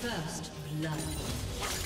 First blood.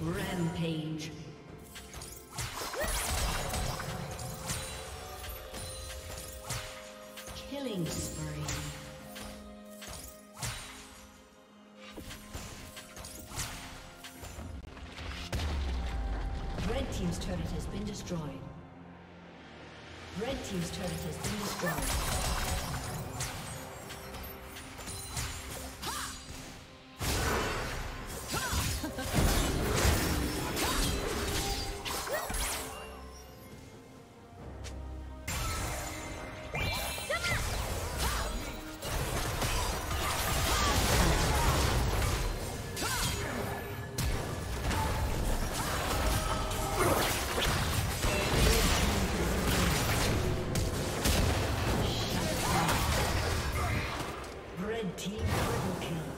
Rampage. Killing spree. Red Team's turret has been destroyed. Red Team's turret has been destroyed. Team triple kill.